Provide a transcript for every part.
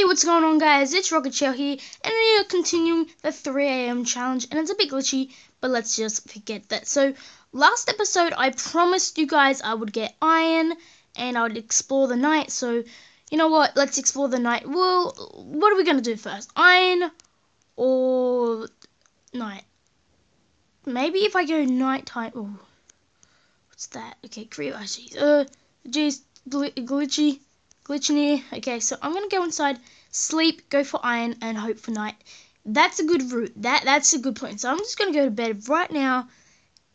Hey, what's going on guys? It's Rocket Shell here, and we are continuing the 3am challenge, and it's a bit glitchy, but let's just forget that. So, last episode, I promised you guys I would get iron, and I would explore the night, so, you know what, let's explore the night. Well, what are we going to do first? Iron, or night? Maybe if I go nighttime, oh, what's that? Okay, creep, oh jeez, uh, jeez, glitchy Okay, so I'm gonna go inside, sleep, go for iron, and hope for night. That's a good route. That that's a good plan. So I'm just gonna go to bed right now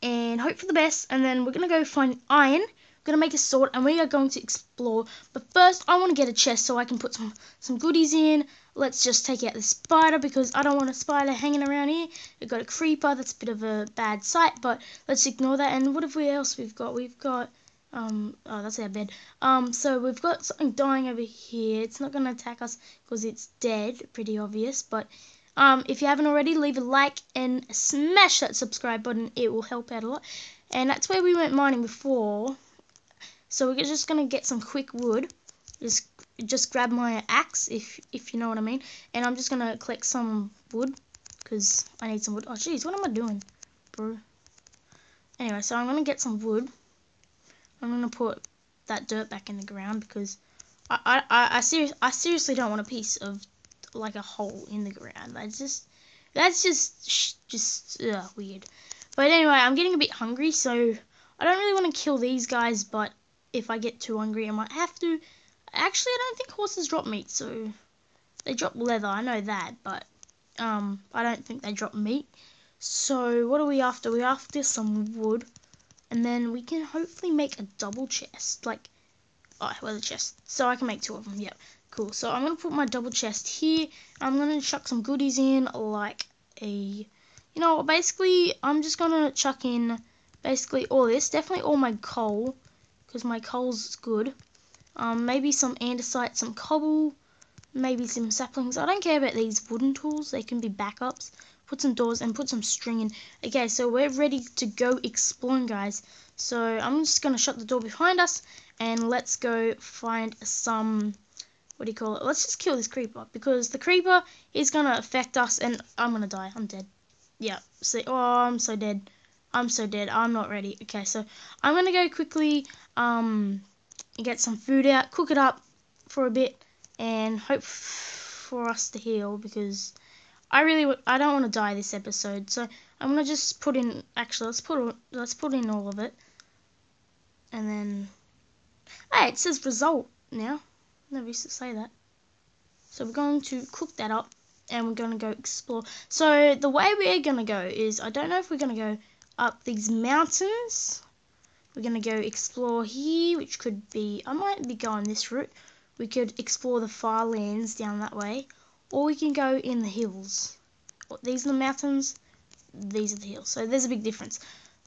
and hope for the best. And then we're gonna go find iron. We're gonna make a sword, and we are going to explore. But first, I want to get a chest so I can put some some goodies in. Let's just take out the spider because I don't want a spider hanging around here. We've got a creeper. That's a bit of a bad sight, but let's ignore that. And what have we else we've got? We've got um, oh, that's our bed. Um, so we've got something dying over here. It's not going to attack us because it's dead, pretty obvious. But um, if you haven't already, leave a like and smash that subscribe button. It will help out a lot. And that's where we went mining before. So we're just going to get some quick wood. Just just grab my axe, if if you know what I mean. And I'm just going to collect some wood because I need some wood. Oh, jeez, what am I doing, bro? Anyway, so I'm going to get some wood. I'm gonna put that dirt back in the ground because I I I, I, I seriously don't want a piece of like a hole in the ground. That's just that's just just weird. But anyway, I'm getting a bit hungry, so I don't really want to kill these guys. But if I get too hungry, I might have to. Actually, I don't think horses drop meat, so they drop leather. I know that, but um, I don't think they drop meat. So what are we after? We're after some wood. And then we can hopefully make a double chest. Like, oh, where's the chest? So I can make two of them. Yep, cool. So I'm going to put my double chest here. I'm going to chuck some goodies in, like a, you know, basically, I'm just going to chuck in basically all this. Definitely all my coal, because my coal's good. Um, maybe some andesite, some cobble, maybe some saplings. I don't care about these wooden tools. They can be backups put some doors, and put some string in. Okay, so we're ready to go exploring, guys. So I'm just going to shut the door behind us, and let's go find some, what do you call it? Let's just kill this creeper, because the creeper is going to affect us, and I'm going to die. I'm dead. Yeah, see, oh, I'm so dead. I'm so dead. I'm not ready. Okay, so I'm going to go quickly um, get some food out, cook it up for a bit, and hope for us to heal, because I really I don't want to die this episode, so I'm gonna just put in. Actually, let's put let's put in all of it, and then. Hey, it says result now. Never used to say that. So we're going to cook that up, and we're gonna go explore. So the way we're gonna go is I don't know if we're gonna go up these mountains. We're gonna go explore here, which could be I might be going this route. We could explore the far lands down that way or we can go in the hills. These are the mountains, these are the hills. So there's a big difference.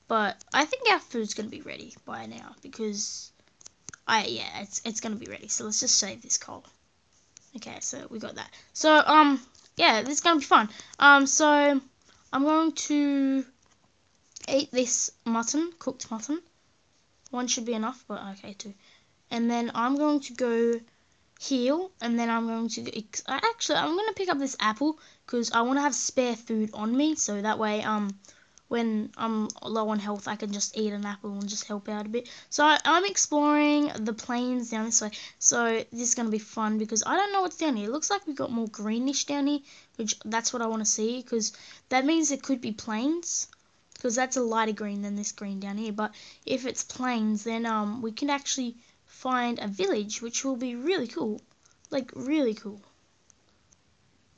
But I think our food's going to be ready by now because, I yeah, it's, it's going to be ready. So let's just save this coal. Okay, so we got that. So, um, yeah, this is going to be fun. Um, so I'm going to eat this mutton, cooked mutton. One should be enough, but okay, two. And then I'm going to go heal and then I'm going to actually I'm going to pick up this apple because I want to have spare food on me so that way um when I'm low on health I can just eat an apple and just help out a bit. So I, am exploring the plains down this way. So this is going to be fun because I don't know what's down here. It looks like we've got more greenish down here which that's what I want to see because that means it could be plains because that's a lighter green than this green down here. But if it's plains then um we can actually find a village, which will be really cool. Like, really cool.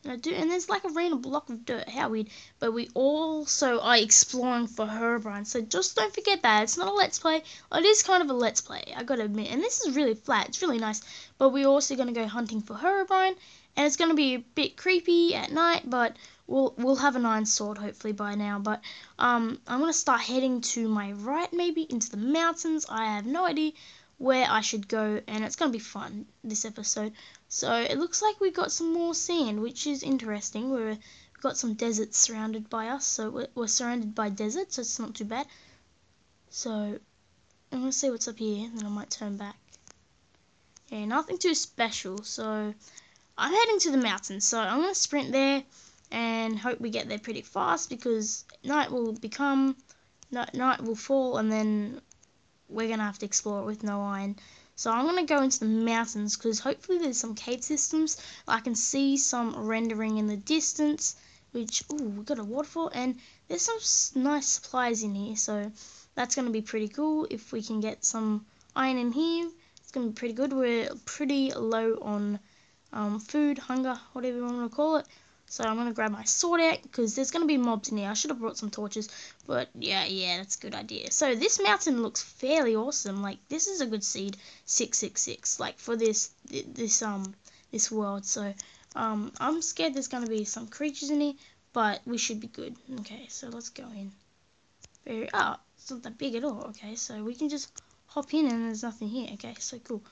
And, do, and there's like a random block of dirt, how weird. But we also are exploring for Herobrine, so just don't forget that. It's not a let's play. It is kind of a let's play, I gotta admit. And this is really flat, it's really nice. But we're also gonna go hunting for Herobrine, and it's gonna be a bit creepy at night, but we'll we'll have an iron sword hopefully by now. But um, I'm gonna start heading to my right, maybe into the mountains. I have no idea where I should go, and it's going to be fun, this episode. So it looks like we got some more sand, which is interesting. We're, we've got some deserts surrounded by us, so we're, we're surrounded by deserts, so it's not too bad. So I'm going to see what's up here, and then I might turn back. Yeah, nothing too special, so I'm heading to the mountains, so I'm gonna sprint there and hope we get there pretty fast because night will become night, night will fall and then we're gonna have to explore it with no iron. So I'm gonna go into the mountains because hopefully there's some cave systems. I can see some rendering in the distance, which oh we got a waterfall and there's some nice supplies in here. So that's gonna be pretty cool if we can get some iron in here. It's gonna be pretty good. We're pretty low on um, food, hunger, whatever you want to call it. So I'm going to grab my sword out because there's going to be mobs in here. I should have brought some torches. But yeah, yeah, that's a good idea. So this mountain looks fairly awesome. Like this is a good seed, 666. Like for this, this, um, this world. So um, I'm scared there's going to be some creatures in here. But we should be good. Okay, so let's go in. Very, oh, it's not that big at all. Okay, so we can just hop in and there's nothing here. Okay, so cool.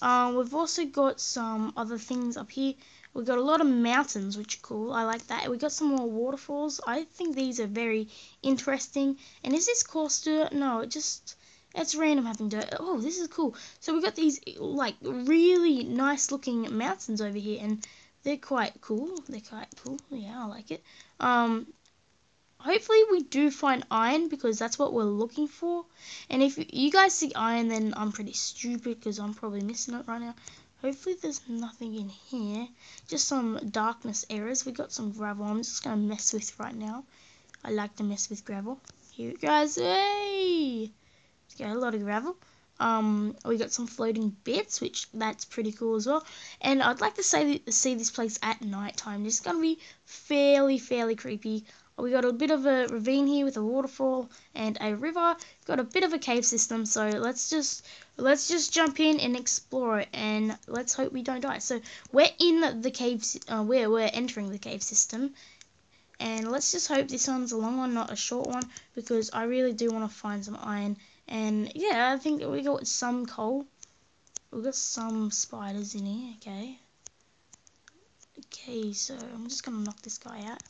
Um, we've also got some other things up here. We've got a lot of mountains, which are cool. I like that. We got some more waterfalls. I think these are very interesting. And is this coarse dirt? No, it just it's random having dirt. Oh, this is cool. So we've got these like really nice looking mountains over here, and they're quite cool. They're quite cool. Yeah, I like it. Um, hopefully we do find iron because that's what we're looking for. And if you guys see iron, then I'm pretty stupid because I'm probably missing it right now. Hopefully there's nothing in here. Just some darkness errors. We got some gravel I'm just going to mess with right now. I like to mess with gravel. Here you guys. Hey! Got a lot of gravel. Um, we got some floating bits, which that's pretty cool as well. And I'd like to say see this place at night time. This is going to be fairly, fairly creepy. We got a bit of a ravine here with a waterfall and a river. Got a bit of a cave system, so let's just let's just jump in and explore it, and let's hope we don't die. So we're in the cave, uh, where we're entering the cave system, and let's just hope this one's a long one, not a short one, because I really do want to find some iron. And yeah, I think we got some coal. We got some spiders in here. Okay. Okay, so I'm just gonna knock this guy out.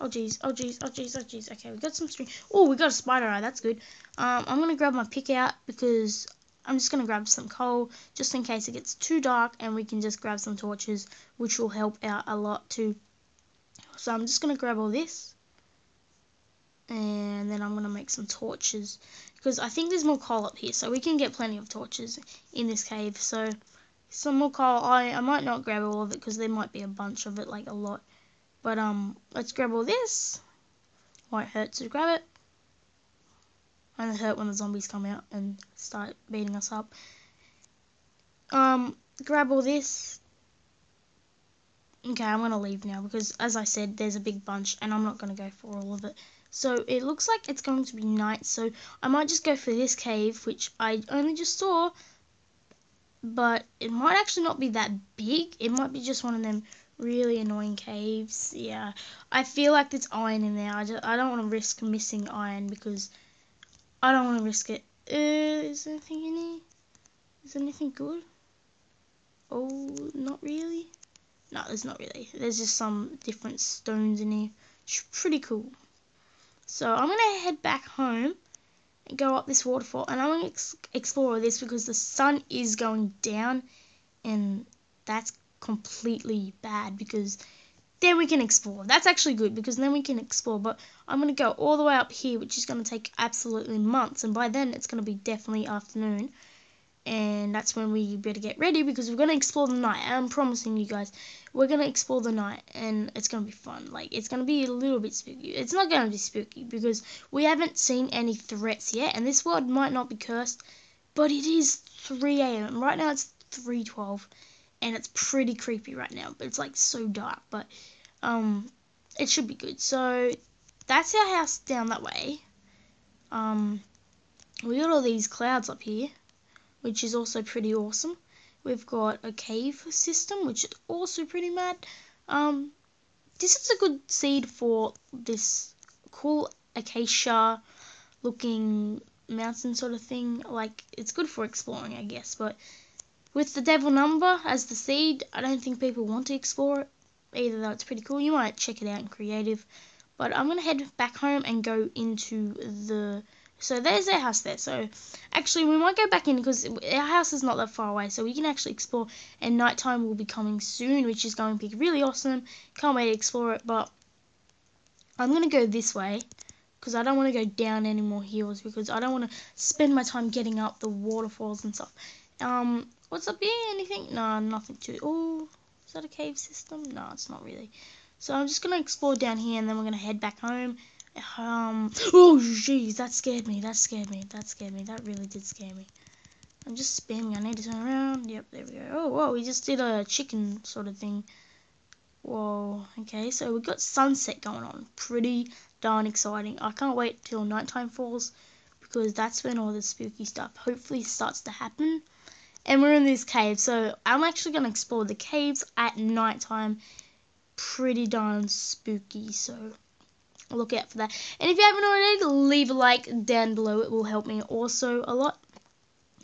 Oh jeez, oh jeez, oh jeez, oh jeez. Okay, we got some string. Oh, we got a spider eye. That's good. Um, I'm gonna grab my pick out because I'm just gonna grab some coal just in case it gets too dark, and we can just grab some torches, which will help out a lot too. So I'm just gonna grab all this, and then I'm gonna make some torches because I think there's more coal up here, so we can get plenty of torches in this cave. So some more coal. I I might not grab all of it because there might be a bunch of it, like a lot. But um, let's grab all this. Won't hurt to grab it. Only hurt when the zombies come out and start beating us up. Um, grab all this. Okay, I'm gonna leave now because, as I said, there's a big bunch and I'm not gonna go for all of it. So it looks like it's going to be night, so I might just go for this cave, which I only just saw. But it might actually not be that big. It might be just one of them really annoying caves. Yeah, I feel like there's iron in there. I, just, I don't want to risk missing iron because I don't want to risk it. Uh, is there anything in here? Is there anything good? Oh, not really. No, there's not really. There's just some different stones in here. It's pretty cool. So I'm going to head back home and go up this waterfall. And I'm going to ex explore this because the sun is going down. And that's completely bad because then we can explore. That's actually good because then we can explore. But I'm going to go all the way up here, which is going to take absolutely months. And by then, it's going to be definitely afternoon. And that's when we better get ready because we're going to explore the night. I'm promising you guys, we're going to explore the night. And it's going to be fun. Like, it's going to be a little bit spooky. It's not going to be spooky because we haven't seen any threats yet. And this world might not be cursed. But it is 3 a.m. Right now, it's 3.12 and it's pretty creepy right now. But it's like so dark, but um, it should be good. So that's our house down that way. Um, we got all these clouds up here, which is also pretty awesome. We've got a cave system, which is also pretty mad. Um, this is a good seed for this cool acacia looking mountain sort of thing. Like, it's good for exploring, I guess, but with the devil number as the seed, I don't think people want to explore it, either though it's pretty cool. You might check it out in creative. But I'm going to head back home and go into the So there's their house there. So actually, we might go back in because our house is not that far away. So we can actually explore. And nighttime will be coming soon, which is going to be really awesome. Can't wait to explore it. But I'm going to go this way because I don't want to go down any more hills because I don't want to spend my time getting up the waterfalls and stuff. Um, what's up here? Anything? No, nothing too. Oh, is that a cave system? No, it's not really. So I'm just going to explore down here and then we're going to head back home. Um, oh jeez, that scared me, that scared me, that scared me, that really did scare me. I'm just spamming, I need to turn around, yep, there we go. Oh, whoa, we just did a chicken sort of thing. Whoa, okay, so we've got sunset going on, pretty darn exciting. I can't wait till nighttime falls, because that's when all the spooky stuff hopefully starts to happen. And we're in this cave, so I'm actually going to explore the caves at nighttime. Pretty darn spooky, so look out for that. And if you haven't already, leave a like down below. It will help me also a lot.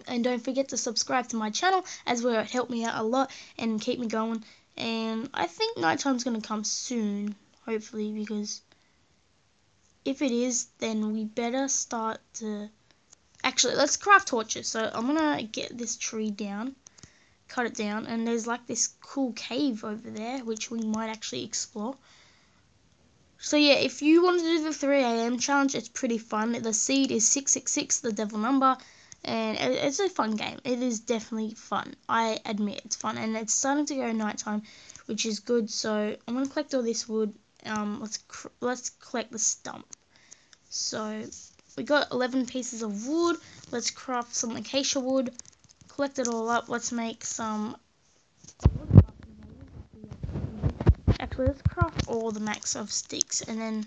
And don't forget to subscribe to my channel as well. It helped me out a lot and keep me going. And I think nighttime's going to come soon, hopefully, because if it is, then we better start to... Actually, let's craft torches. So I'm going to get this tree down, cut it down, and there's like this cool cave over there, which we might actually explore. So yeah, if you want to do the 3am challenge, it's pretty fun. The seed is 666, the devil number, and it's a fun game. It is definitely fun. I admit it's fun, and it's starting to go nighttime, which is good. So I'm gonna collect all this wood. Um, let's let's collect the stump. So we got 11 pieces of wood. Let's craft some acacia wood. Collect it all up. Let's make some Actually, let's craft all the max of sticks, and then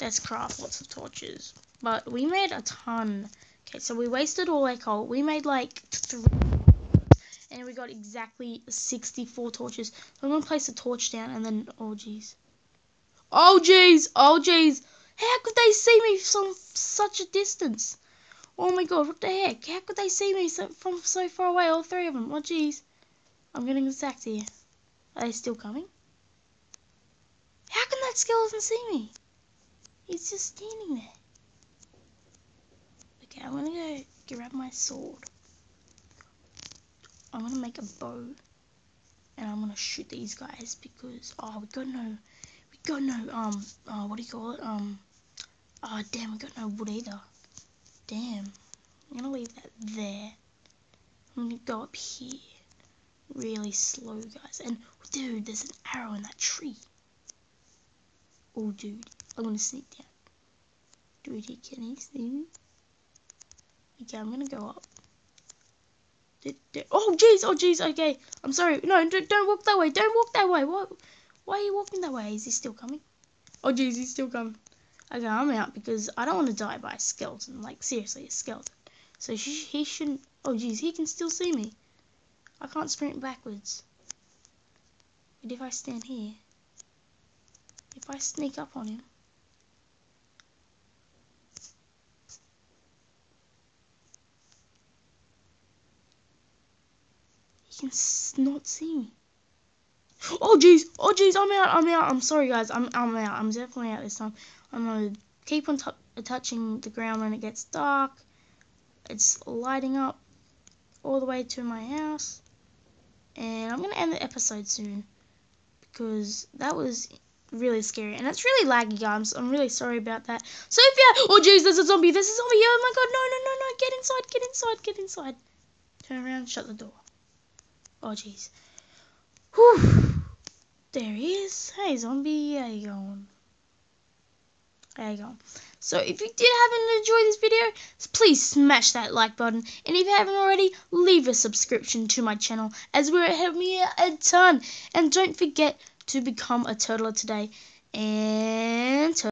let's craft lots of torches. But we made a ton. Okay, so we wasted all our coal. We made like three, and we got exactly 64 torches. So I'm gonna place a torch down, and then oh jeez, oh jeez, oh jeez. How could they see me from such a distance? Oh my god, what the heck? How could they see me so, from so far away, all three of them? Oh jeez. I'm getting attacked here. Are they still coming? How can that skeleton see me? He's just standing there. Okay, I'm gonna go grab my sword. I'm gonna make a bow. And I'm gonna shoot these guys because oh we got no we got no um uh what do you call it? Um oh damn we got no wood either. Damn. I'm gonna leave that there. I'm gonna go up here. Really slow guys. And dude, there's an arrow in that tree. Oh, dude. I'm gonna sneak down. Dude, can he see me? Okay, I'm gonna go up. Oh, jeez. Oh, jeez. Okay. I'm sorry. No, don't walk that way. Don't walk that way. What? Why are you walking that way? Is he still coming? Oh, jeez. He's still coming. Okay, I'm out because I don't want to die by a skeleton. Like, seriously, a skeleton. So he shouldn't... Oh, jeez. He can still see me. I can't sprint backwards. But if I stand here... If I sneak up on him. He can not see me. Oh jeez, oh jeez, I'm out, I'm out. I'm sorry guys, I'm I'm out. I'm definitely out this time. I'm gonna keep on touching the ground when it gets dark. It's lighting up all the way to my house. And I'm gonna end the episode soon because that was really scary. And it's really laggy, guys. I'm really sorry about that. Sophia! oh jeez, there's a zombie, there's a zombie. Oh my god, no, no, no, no, get inside, get inside, get inside. Turn around, shut the door. Oh jeez. Whew. There he is. Hey zombie, how you going? There you go. So if you did happen to enjoy this video, please smash that like button. And if you haven't already, leave a subscription to my channel as will help me a ton. And don't forget to become a turtler today. And